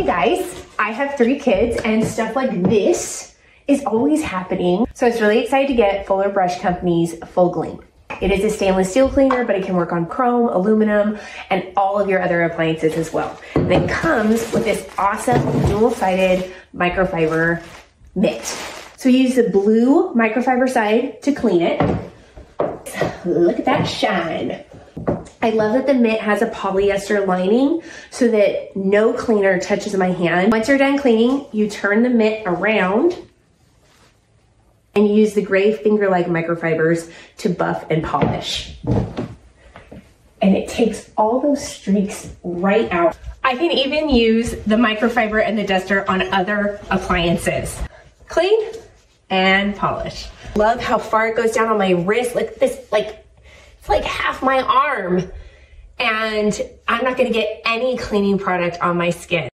Hey guys, I have three kids and stuff like this is always happening. So I was really excited to get Fuller Brush Company's Full Gleam. It is a stainless steel cleaner, but it can work on chrome, aluminum, and all of your other appliances as well. And it comes with this awesome dual-sided microfiber mitt. So we use the blue microfiber side to clean it. Look at that shine. I love that the mitt has a polyester lining so that no cleaner touches my hand. Once you're done cleaning, you turn the mitt around and use the gray finger-like microfibers to buff and polish. And it takes all those streaks right out. I can even use the microfiber and the duster on other appliances. Clean and polish. Love how far it goes down on my wrist. Like this, like, it's like half my arm. And I'm not gonna get any cleaning product on my skin.